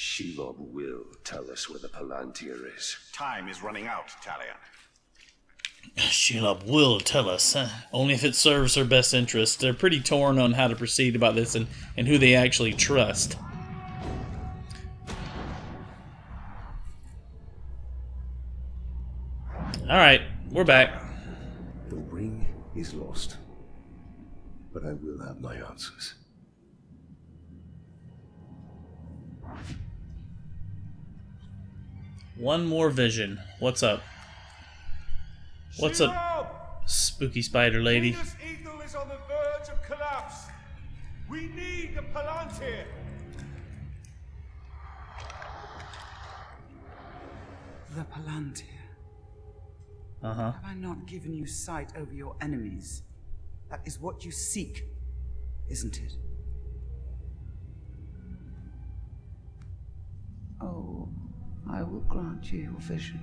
Shelob will tell us where the Palantir is. Time is running out, Talion. Shelob will tell us, huh? only if it serves her best interest. They're pretty torn on how to proceed about this and, and who they actually trust. Alright, we're back. The ring is lost. But I will have my answers. One more vision. What's up? What's up, spooky spider lady? Minas Ithil is on the verge of collapse. We need the Palantir. The Palantir. Uh huh. Have I not given you sight over your enemies? That is what you seek, isn't it? Will grant you your vision.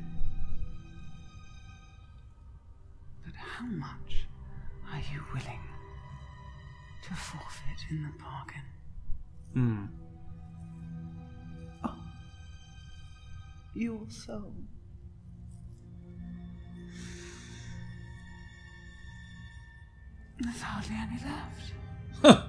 But how much are you willing to forfeit in the bargain? Hmm. Oh, your soul. There's hardly any left.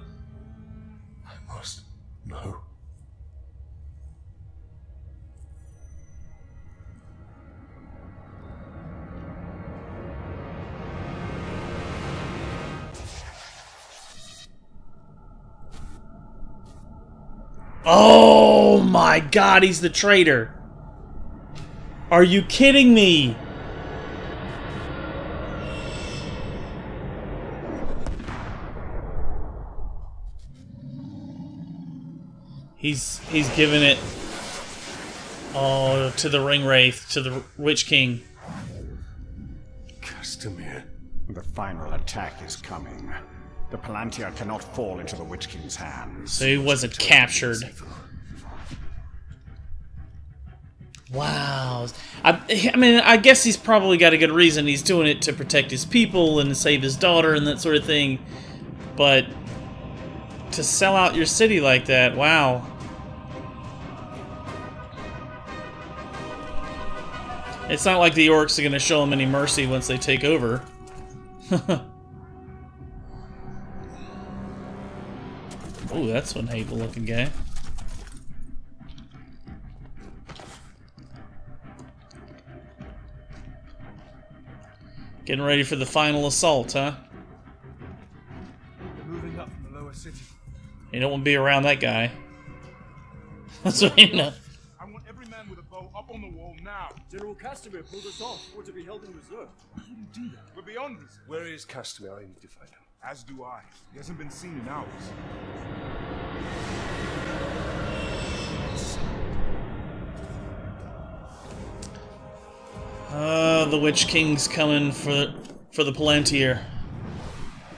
Oh my god, he's the traitor. Are you kidding me? He's he's giving it oh to the ring wraith to the witch king. Castamir. The final attack is coming. The Palantir cannot fall into the Witch King's hands. So he wasn't captured. Wow. I, I mean, I guess he's probably got a good reason. He's doing it to protect his people and save his daughter and that sort of thing. But to sell out your city like that, wow. It's not like the orcs are going to show him any mercy once they take over. Oh, that's one hateful looking guy. Getting ready for the final assault, huh? Moving up from the lower city. You don't want to be around that guy. That's what you know. I want every man with a bow up on the wall now. General Castamir pulled us off. We're to be held in reserve. How do you do that? We're beyond reserve. Where is Castamir? I need to find him. As do I. He hasn't been seen in hours. Uh, the Witch King's coming for for the Palantir.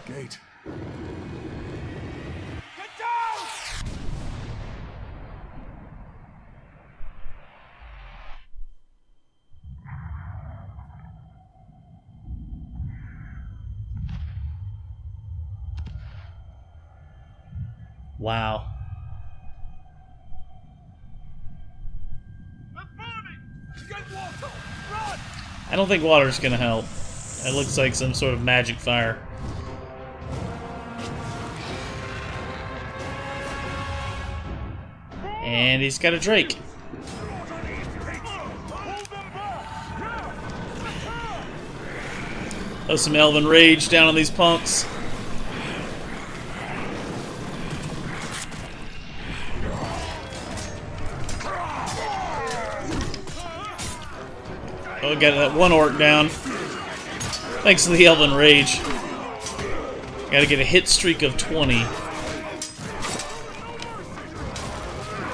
Gate. Wow. I don't think water's gonna help. It looks like some sort of magic fire. And he's got a Drake. Oh, some Elven Rage down on these punks. Got that one orc down. Thanks to the Elven Rage. Gotta get a hit streak of 20.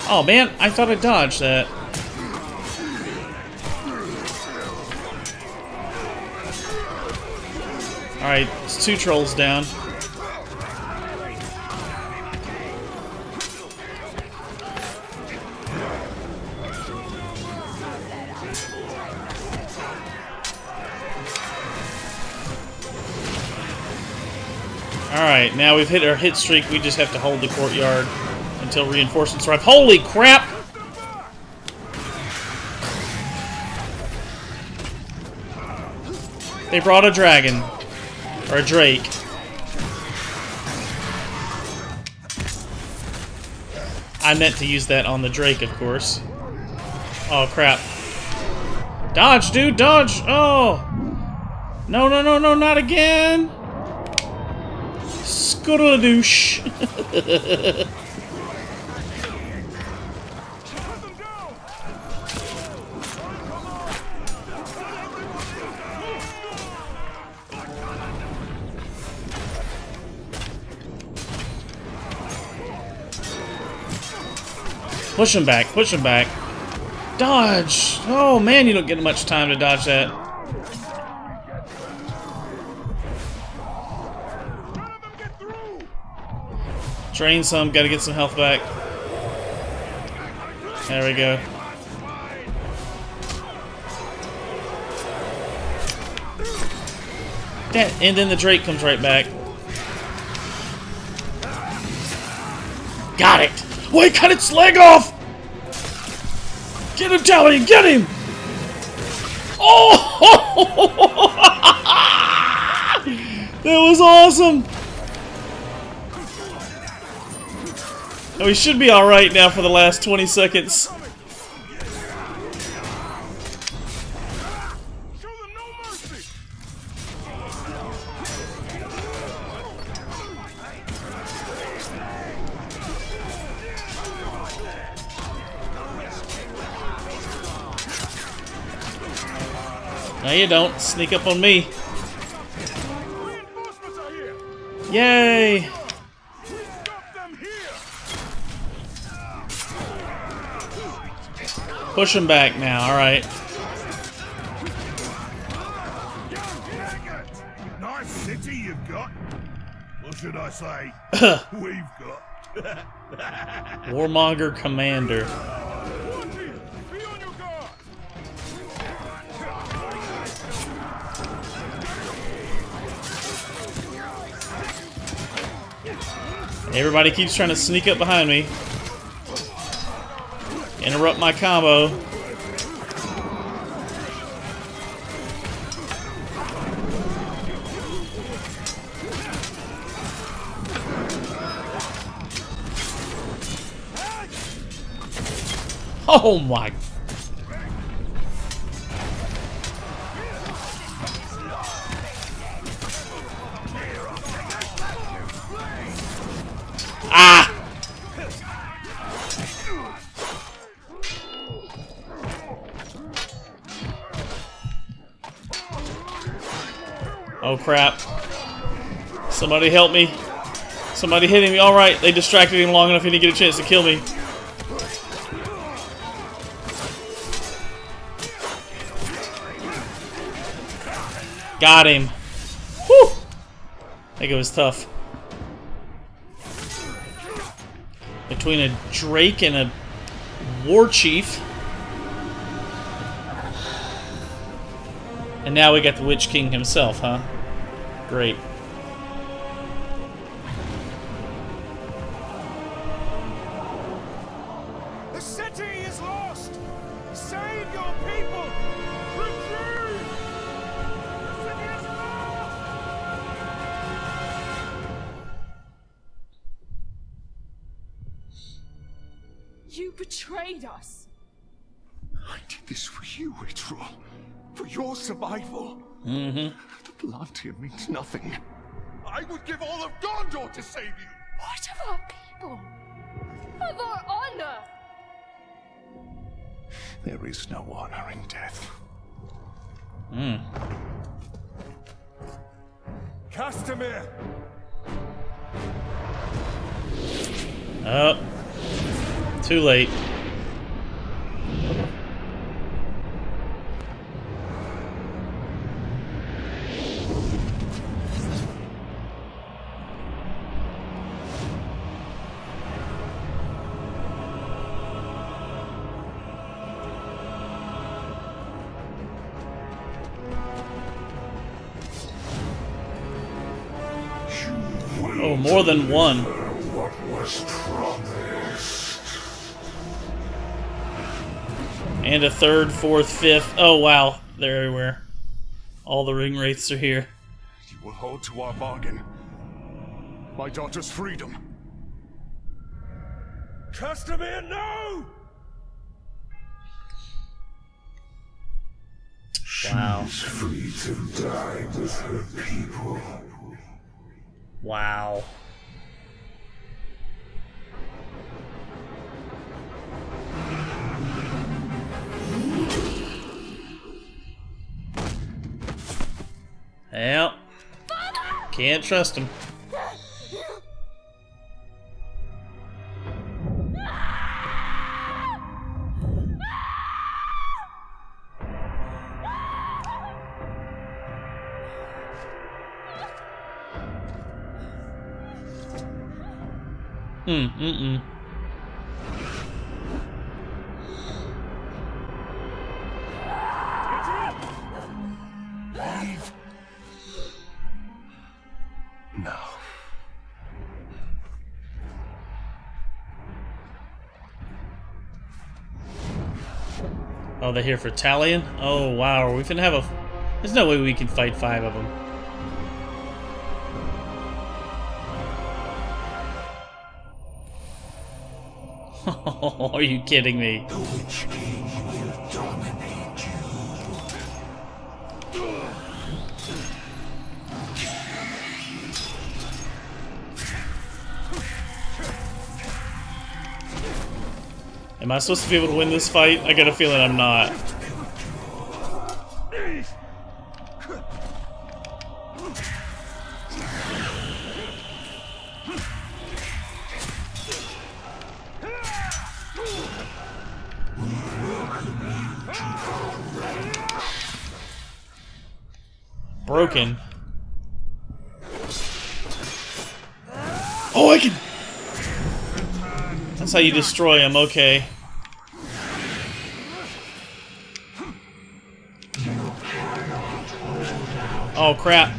Oh man, I thought I dodged that. Alright, it's two trolls down. Alright, now we've hit our hit streak. We just have to hold the courtyard until reinforcements arrive. Holy crap! They brought a dragon. Or a drake. I meant to use that on the drake, of course. Oh, crap. Dodge, dude! Dodge! Oh! No, no, no, no, not again! Skudadoosh. Push him back, push him back. Dodge! Oh man, you don't get much time to dodge that. Drain some, gotta get some health back. There we go. That, and then the Drake comes right back. Got it! He cut its leg off! Get him, Talion, get him! Oh! that was awesome! Oh, we should be alright now for the last 20 seconds. No you don't. Sneak up on me. Yay! Push him back now, alright. Nice city you've got. Or should I say, we've got. Warmonger Commander. Watch it! Be on your guard! Everybody keeps trying to sneak up behind me. Interrupt my combo. Oh my Somebody help me. Somebody hit me. Alright, they distracted him long enough he didn't get a chance to kill me. Got him. Whew! I think it was tough. Between a Drake and a War Chief. And now we got the Witch King himself, huh? Great. The Palantir means nothing. I would give all of Gondor to save you! What of our people? Of our honor? There is no honor in death. Mm. Castamir! Oh. Too late. More than one. What was? And a third, fourth, fifth. Oh, wow. They're everywhere. All the ring wraiths are here. You will hold to our bargain. My daughter's freedom. Customer, no! Wow. She's free to die with her people. Wow. Yep. Can't trust him. Hmm, mm-mm. No. They're here for Talion? Oh, wow. Are we finna have a... There's no way we can fight five of them. Are you kidding me? Am I supposed to be able to win this fight? I got a feeling I'm not. Broken. Oh, I can. That's how you destroy him. Okay. Oh crap.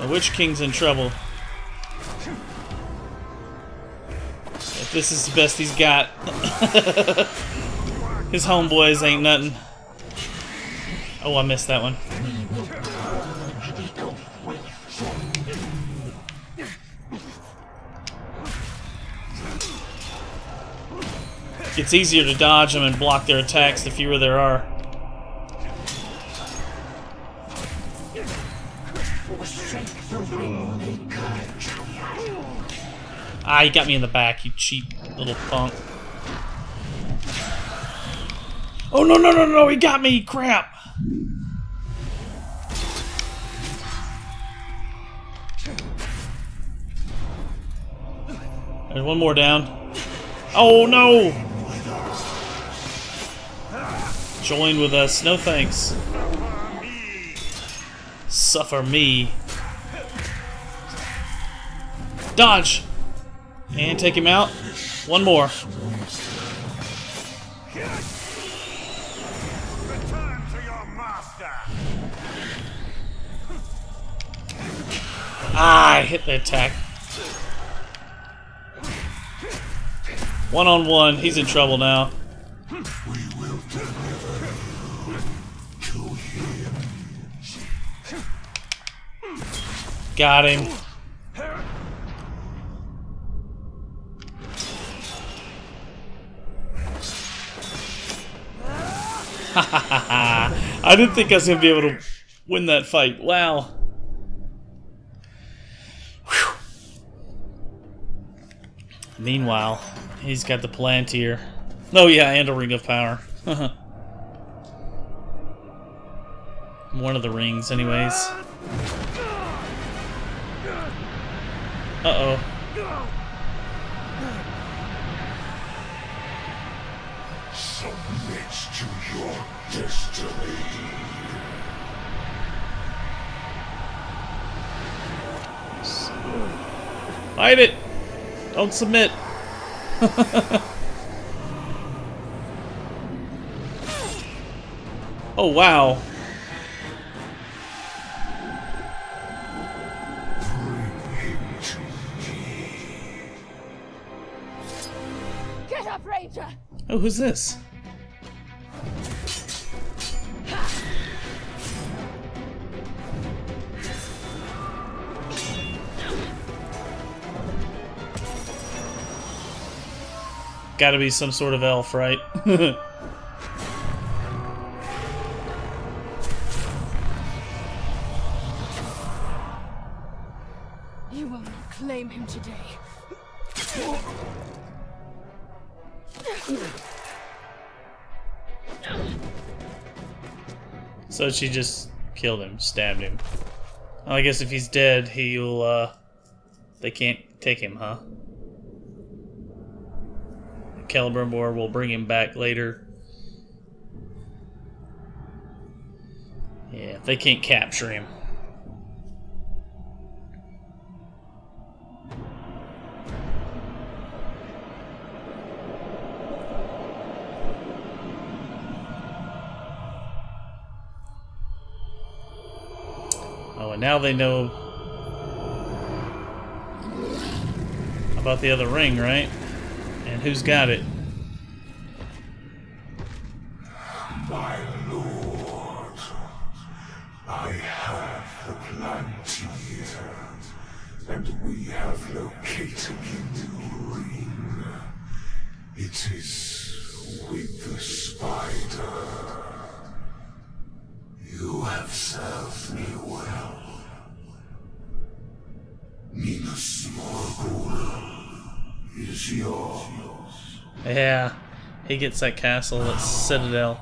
The Witch King's in trouble. If this is the best he's got. His homeboys ain't nothing. Oh, I missed that one. It's easier to dodge them and block their attacks the fewer there are. Ah, you got me in the back, you cheap little punk. Oh no no no no! He got me! Crap! There's one more down. Oh no! Join with us. No thanks. Suffer me. Dodge! And take him out. One more. Ah, I hit the attack. One on one, he's in trouble now. To. Got him. I didn't think I was gonna be able to win that fight. Wow. Meanwhile, he's got the Palantir. Oh yeah, and a Ring of Power. Uh-huh. One of the rings, anyways. Uh-oh. Submit to your destiny. Fight it! Don't submit. oh, wow. Get up, Ranger! Oh, who's this? Gotta be some sort of elf, right? You will not claim him today. so she just killed him, stabbed him. Well, I guess if he's dead, he'll, uh... They can't take him, huh? Celebrimbor will bring him back later. Yeah, they can't capture him. Oh, and now they know about the other ring, right? Who's got it? Is yours. Yeah, he gets that castle at Citadel.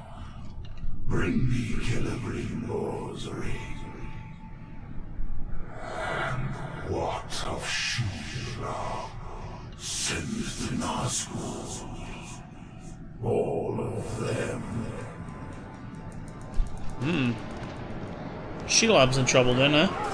Bring me Celebrimbor's ring. And what of Shelob? Send the Nazgûl. All of them. Hmm. Shelob's in trouble then, huh?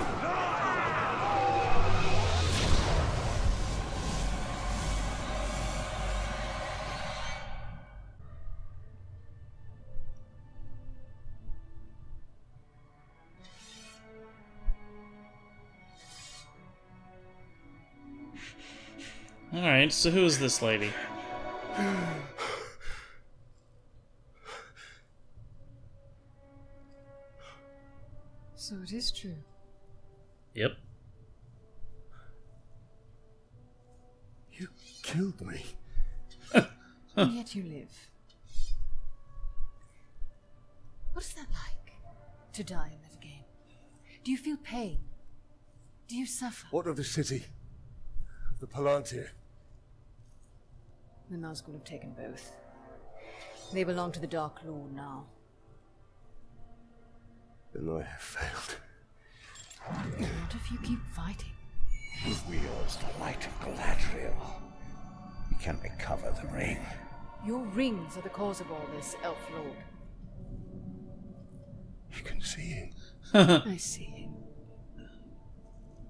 Alright, so who is this lady? So it is true. Yep. You killed me. and yet you live. What is that like? To die and live again? Do you feel pain? Do you suffer? What of the city? Of the Palantir? The Nazgûl have taken both. They belong to the Dark Lord now. Then I have failed. What if you keep fighting? He wields the light of Galadriel. We can recover the ring. Your rings are the cause of all this, Elf Lord. You can see him. I see him.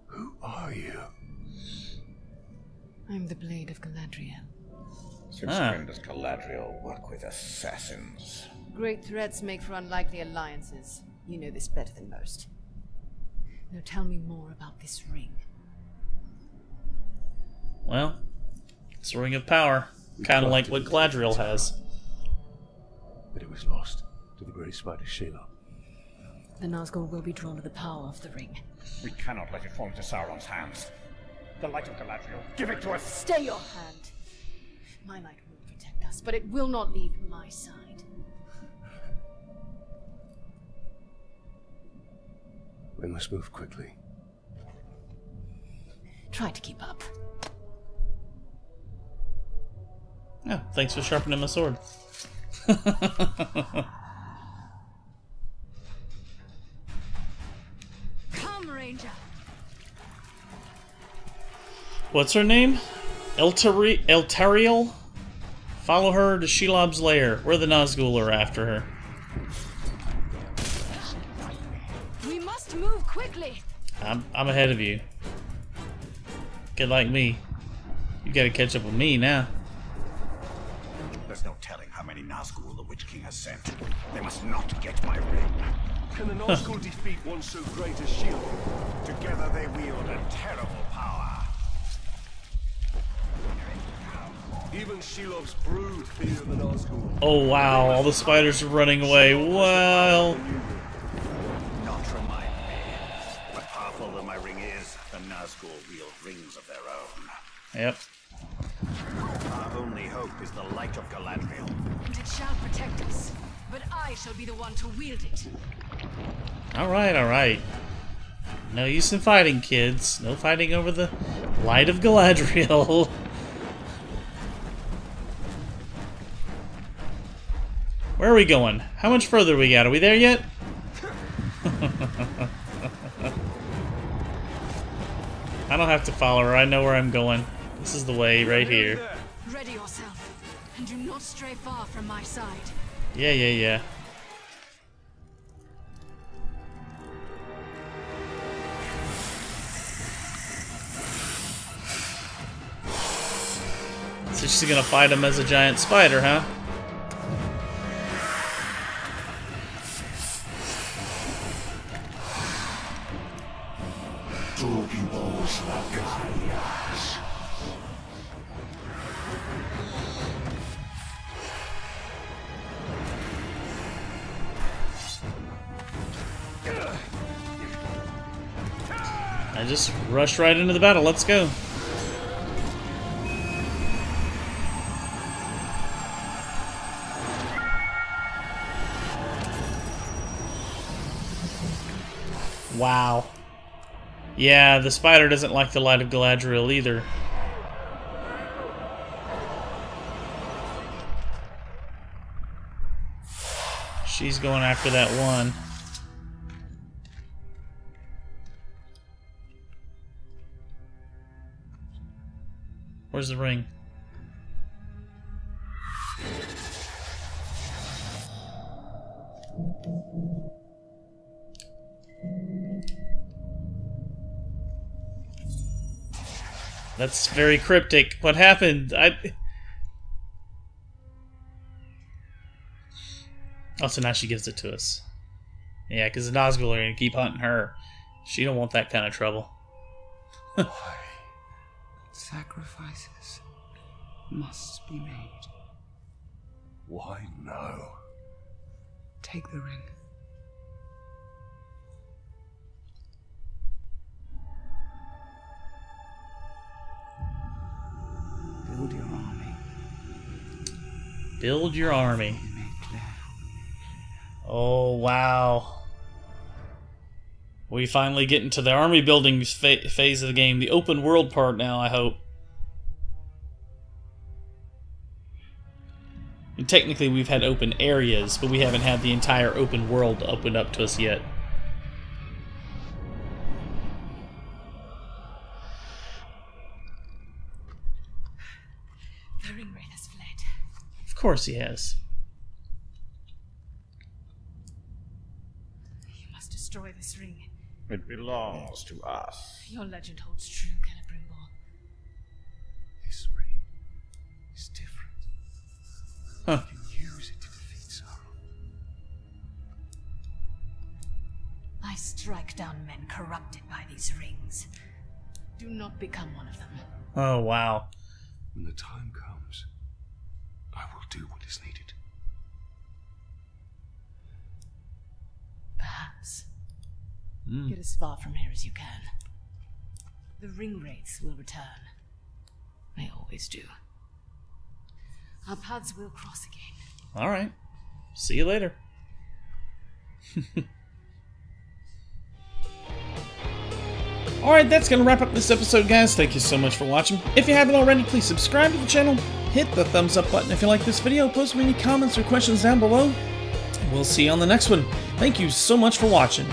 Who are you? I'm the Blade of Galadriel. Since Ah. when does Galadriel work with assassins? Great threats make for unlikely alliances. You know this better than most. Now tell me more about this ring. Well, it's a ring of power. Kind of like what Galadriel has. But it was lost to the Grey Spider Shelob. The Nazgûl will be drawn to the power of the ring. We cannot let it fall into Sauron's hands. The light of Galadriel, give it to us! Stay your hand. My light will protect us, but it will not leave my side. We must move quickly. Try to keep up. Yeah, thanks for sharpening my sword. Come, Ranger. What's her name? Eltari- Eltariel? Follow her to Shelob's lair, where the Nazgûl are after her. We must move quickly. I'm, I'm ahead of you. Get like me. You gotta catch up with me now. There's no telling how many Nazgûl the Witch King has sent. They must not get my ring. Can the Nazgûl defeat one so great as Shelob? Together they wield a terrible Even Shelob's brood fear the Nazgul. Oh wow, all the spiders are running away. Well, Not remind me. But powerful though my ring is, the Nazgul wield rings of their own. yep. Our only hope is the light of Galadriel. And it shall protect us. But I shall be the one to wield it. All right, all right. No use in fighting, kids. No fighting over the light of Galadriel. Where are we going? How much further we got? Are we there yet? I don't have to follow her. I know where I'm going. This is the way right here. Ready yourself. And do not stray far from my side. Yeah, yeah, yeah. So she's gonna fight him as a giant spider, huh? I just rushed right into the battle. Let's go. Wow. Yeah, the spider doesn't like the light of Galadriel either. She's going after that one. Where's the ring? That's very cryptic. What happened? I. Oh, so now she gives it to us. Yeah, because the Nazgul are gonna keep hunting her. She don't want that kind of trouble. Sacrifices must be made. Why no? Take the ring. Build your army. Build your army. Oh, wow. We finally get into the army building fa- phase of the game, the open world part now, I hope. And technically, we've had open areas, but we haven't had the entire open world opened up to us yet. The has fled. Of course, he has. You must destroy this ring. It belongs to us. Your legend holds true, Celebrimbor. This ring is different. Huh. You can use it to defeat Sauron. I strike down men corrupted by these rings. Do not become one of them. Oh, wow. When the time comes, I will do what is needed. Perhaps. Mm. Get as far from here as you can. The ring wraiths will return. They always do. Our paths will cross again. Alright. See you later. Alright, that's going to wrap up this episode, guys. Thank you so much for watching. If you haven't already, please subscribe to the channel. Hit the thumbs up button if you like this video. Post me any comments or questions down below. We'll see you on the next one. Thank you so much for watching.